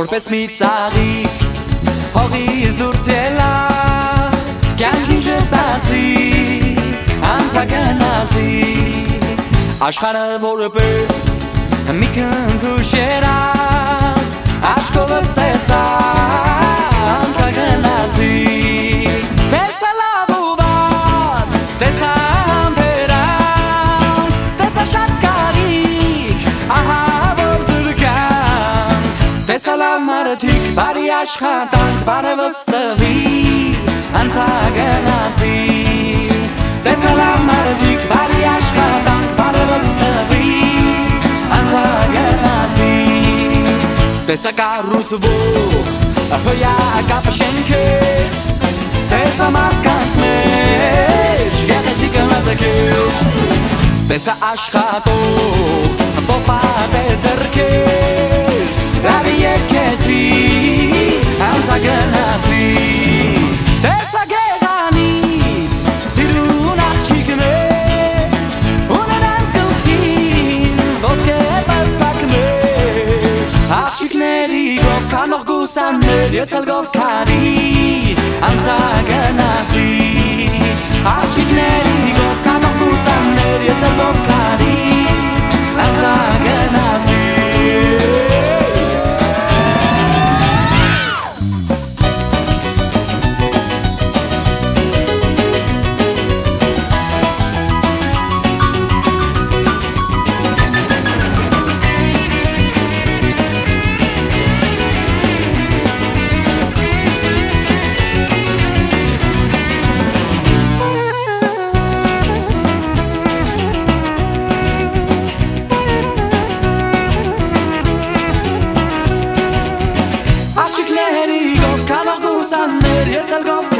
Որպես մի ծաղիկ հողից դուրս ելա Կյանքին ժտացի անցագնացի Աշխարը որպես մարդիկ, բարի աշխատանք, բարևս տվի Անցագնացի Տեսա լավ մարդիկ, բարի աշխատանք, բարևս տվի Անցագնացի Տեսա կառուցվող հոյակապ շենքեր Տեսա մարդկանց մեջ գեղեցիկը մտքեր Տեսա աշխատող պոպատե ձրքեր Աղջիկների գով կանող գուսաններ Ես էլ գով y es algo